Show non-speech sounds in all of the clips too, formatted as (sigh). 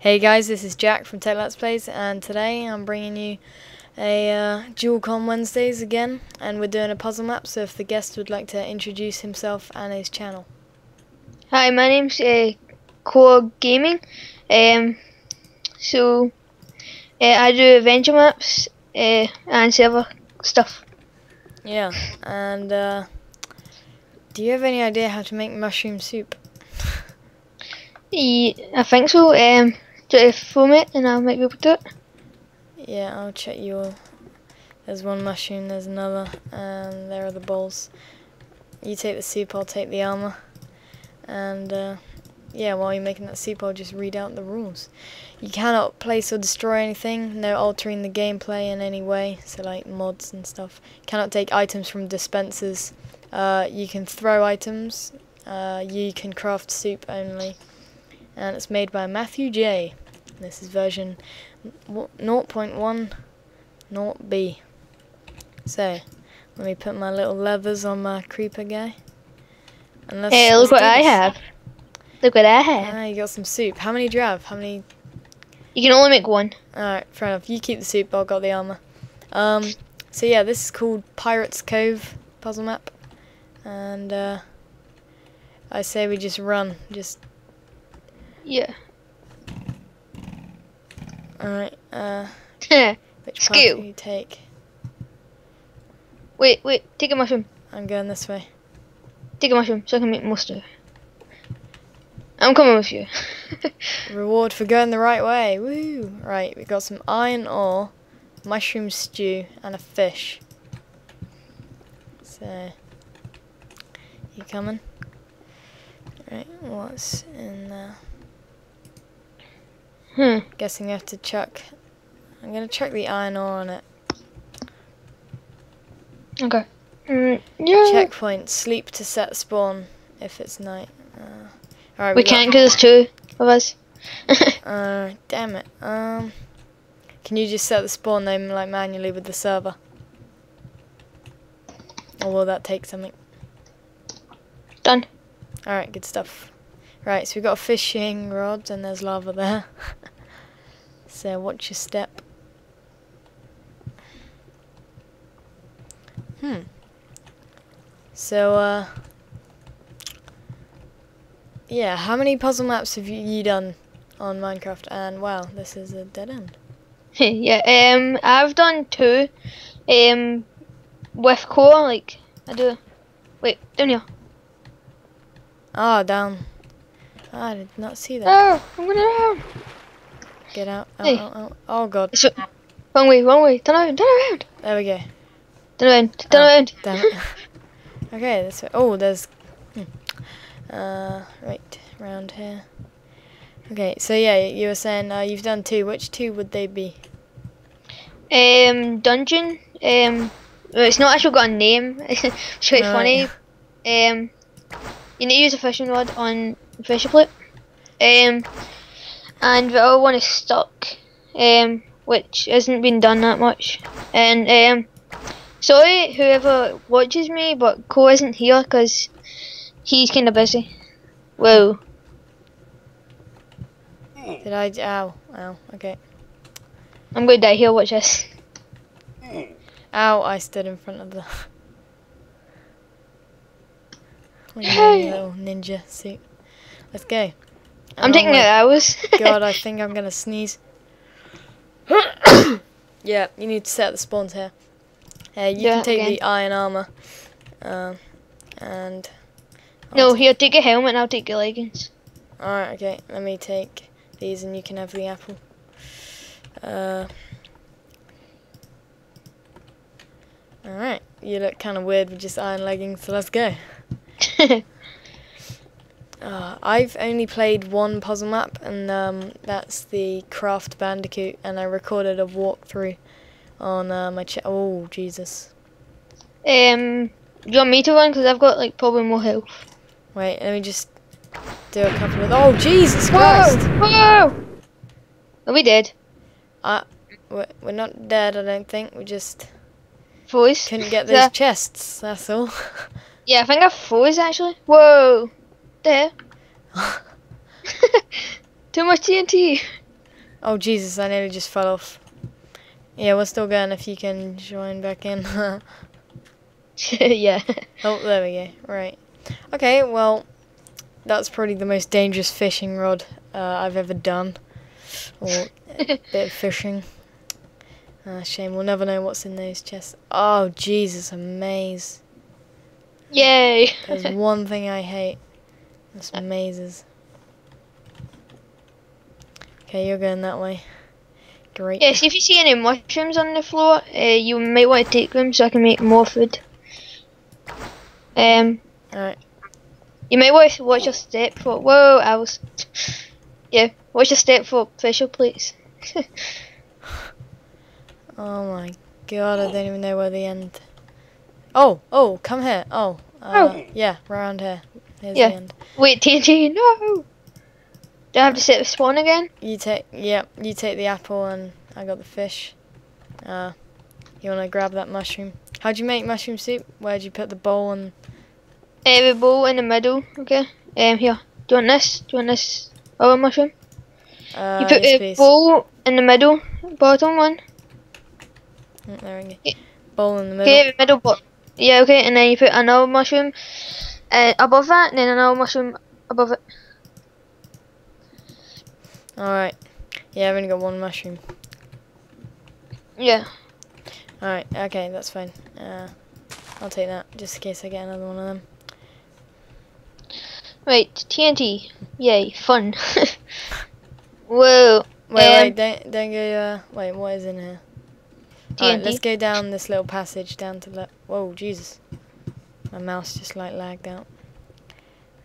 Hey guys, this is Jack from Tech Let's Plays, and today I'm bringing you a uh, Dual Comm Wednesdays again, and we're doing a puzzle map. So if the guest would like to introduce himself and his channel. Hi, my name's uh, Core Gaming. Um, so uh, I do adventure maps uh, and server stuff. Yeah, and uh, do you have any idea how to make mushroom soup? (laughs) Yeah, I think so. Um, you film it and I'll make you do it? Yeah, I'll check your. There's one mushroom, there's another, and there are the bowls. You take the soup, I'll take the armor. And uh, yeah, while you're making that soup, I'll just read out the rules. You cannot place or destroy anything, no altering the gameplay in any way, so like mods and stuff. You Cannot take items from dispensers. Uh, you can throw items. Uh, you can craft soup only. And it's made by Matthew J. This is version 0.10b. So, let me put my little levers on my creeper guy. And let's, Hey, look what I have. Look what I have. Ah, you got some soup. How many do you have? How many? You can only make one. Alright, fair enough. You keep the soup, I'll got the armor. Um, so yeah, this is called Pirates Cove puzzle map. And, uh, I say we just run. Just, Yeah. Alright, uh, which path do you take? wait. wait, Take a mushroom. I'm going this way. Take a mushroom so I can make mustard. I'm coming with you. (laughs) Reward for going the right way. Woo! Right, we got some iron ore, mushroom stew, and a fish. So, you coming? Right, what's in there? Hmm. Guessing I have to chuck. I'm gonna chuck the iron ore on it. Okay. Mm, yeah. Checkpoint. Sleep to set spawn if it's night. Uh, We got- can't because there's two of us. (laughs) Uh, damn it. Um, can you just set the spawn name like manually with the server? Or will that take something? Done. Alright, good stuff. Right, so we've got a fishing rod and there's lava there. (laughs) so watch your step. Hmm. So, uh, yeah, how many puzzle maps have you, you done on Minecraft? And wow, this is a dead end. (laughs) yeah. Um, I've done two. Um, with core like I do. Wait, down here. Ah, down. Ah, I did not see that. Oh, I'm gonna. Get out. Oh, Hey. oh, oh. oh god. It's wrong way, wrong way. Turn around, turn around, There we go. turn around, turn Oh. around. Damn it. (laughs) okay, this way. Oh, there's. Hmm. Uh, right, round here. Okay, so yeah, you were saying uh, you've done two. Which two would they be? Um, dungeon. Um, well, it's not actually got a name. (laughs) it's quite funny. Um, you need to use a fishing rod on fisher plate. Um, and the other one is stuck. Um, which hasn't been done that much. And um, sorry whoever watches me, but Co isn't here because he's kind of busy. Whoa. Did I? Ow, ow. Okay. I'm gonna die here. Watch this. Ow! I stood in front of the. (laughs) Little ninja suit. Let's go. I'm Oh taking my it hours. (laughs) God, I think I'm gonna sneeze. (coughs) yeah, you need to set the spawns here. Uh, you Yeah, can take again. the iron armor, um, and no, here, take a helmet and I'll take your leggings. alright, okay. Let me take these, and you can have the apple. Uh, all right, you look kind of weird with just iron leggings, so let's go. (laughs) Uh, I've only played one puzzle map, and um, that's the Craft Bandicoot, and I recorded a walkthrough on uh, my cha- Oh, Jesus. Um, do you want me to run? Because I've got like probably more health. Wait, let me just do a couple of. Oh, Jesus Christ! Whoa! Are we dead? We're, we're not dead, I don't think. We just Froze? couldn't get those Yeah. chests, that's all. (laughs) Yeah, I think I froze actually. Whoa! There. (laughs) Too much TNT. Oh Jesus, I nearly just fell off. Yeah, we're still going if you can join back in. (laughs) yeah. (laughs) oh, there we go. Right. Okay, well, that's probably the most dangerous fishing rod uh, I've ever done. Or a bit of fishing. Uh, shame, we'll never know what's in those chests. Oh, Jesus, a maze. Yay. There's one thing I hate. It's mazes. Okay, you're going that way. Great. Yes, if you see any mushrooms on the floor, uh, you might want to take them so I can make more food. Um, Alright. you might want to watch your step for. Whoa, I was. (laughs) Yeah, watch your step for special plates. (laughs) Oh my god, I don't even know where the end. Oh, oh, come here. Oh, uh, Oh. yeah, around here. Here's Yeah. the end. Wait, (laughs) TNT, no! Do I have to set the spawn again? You take, yep, you take the apple and I got the fish. Uh, you wanna grab that mushroom? How'd you make mushroom soup? Where'd you put the bowl and? Uh, the bowl in the middle, okay? Um, here. Do you want this? Do you want this other mushroom? Uh, you put yes, the please. bowl in the middle, bottom one. Mm, there we go. Bowl in the middle. Okay, the middle bot. Yeah, okay, and then you put another mushroom uh, above that, and then another mushroom above it. Alright. Yeah, I've only got one mushroom. Yeah. Alright, okay, that's fine. Uh, I'll take that, just in case I get another one of them. Right, TNT. Yay, fun. (laughs) Whoa. Wait, Um, wait, don't, don't go, uh, wait, what is in here? TNT. let's go down this little passage down to the, whoa, Jesus. My mouse just, like, lagged out.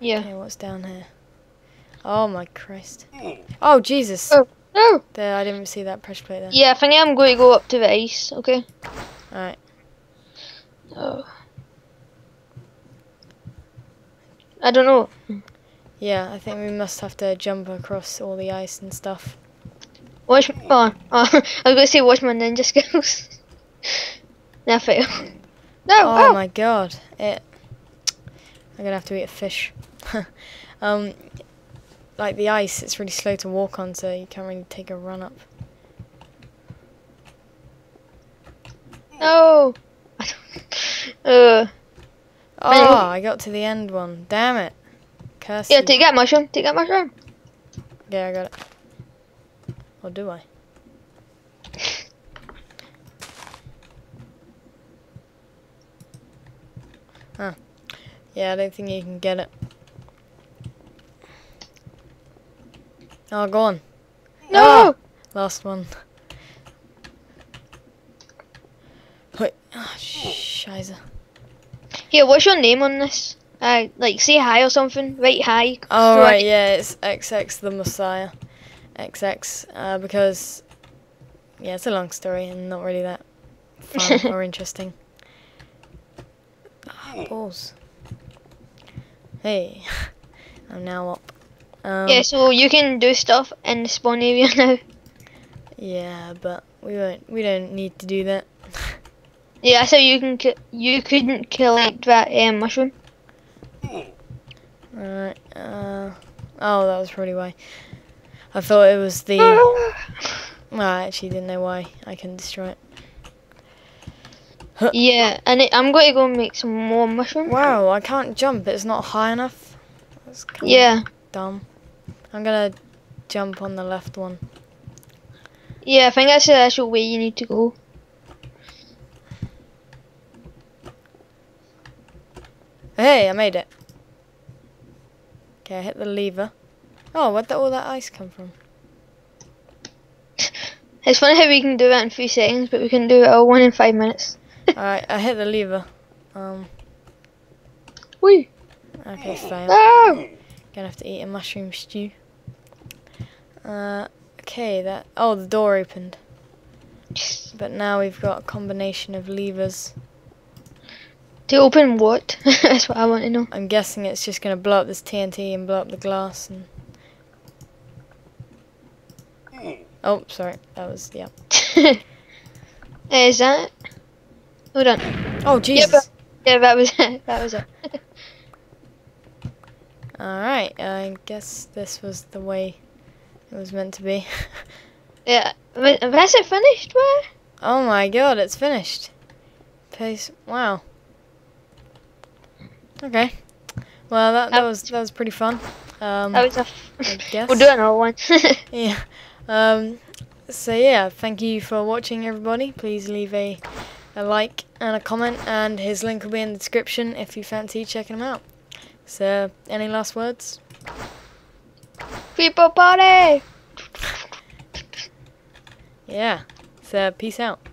Yeah. Okay, what's down here? Oh, my Christ. Mm. Oh, Jesus. Oh. No. There, I didn't see that pressure plate there. Yeah, I think I'm going to go up to the ice, okay? Alright, Oh. I don't know. yeah, I think we must have to jump across all the ice and stuff. Watch. Oh, oh (laughs) I was going to say watch my ninja skills. (laughs) nah, fail. No. Oh, Oh, my god. It. I'm gonna have to eat a fish. (laughs) um, like the ice, it's really slow to walk on, so you can't really take a run up. no. (laughs) uh, Oh, I got to the end one. Damn it. Curse yeah, take that mushroom. Take that mushroom. Yeah, I got it. Or do I? Yeah, I don't think you can get it. Oh, go on. No. Last one. Wait. Oh, shiza. Here, what's your name on this? Uh, like say hi or something. Write hi. Oh, right, yeah, it's XX the Messiah. XX, uh, because, yeah, it's a long story and not really that fun (laughs) or interesting. Ah, balls. Hey, (laughs) I'm now up. Um, Yeah, so you can do stuff in the spawn area (laughs) now. Yeah, but we won't. We don't need to do that. Yeah, so you can you couldn't collect that um, mushroom. Alright. Uh, oh, that was probably why. I thought it was the. (laughs) Well, I actually didn't know why I couldn't destroy it. Yeah, and it, I'm going to go and make some more mushroom. Wow, I can't jump. It's not high enough. Yeah, Dumb. I'm gonna jump on the left one. yeah, I think that's the actual way you need to go. Hey, I made it. Okay, I hit the lever. Oh, where'd the, all that ice come from? It's funny how we can do that in three seconds, but we can do it all one in five minutes. Alright, I hit the lever. Um, Wee. okay, fail. No. Gonna have to eat a mushroom stew. Uh, okay, that. Oh, the door opened. But now we've got a combination of levers. To open what? (laughs) that's what I want to know. I'm guessing it's just gonna blow up this TNT and blow up the glass and. (laughs) Oh, sorry. That was yeah. Is that? Hold on. Oh Jesus! Yeah, that was it. (laughs) That was it. (laughs) All right. I guess this was the way it was meant to be. (laughs) Yeah. Has it finished? Where? Oh my god, it's finished. Pace. Wow. Okay. Well, that, that was that was pretty fun. Um, That was a. I guess. we'll do another one. Yeah. Um, so yeah, thank you for watching, everybody. Please leave a a like and a comment, and his link will be in the description if you fancy checking him out. So, any last words? People party. Yeah. So, peace out.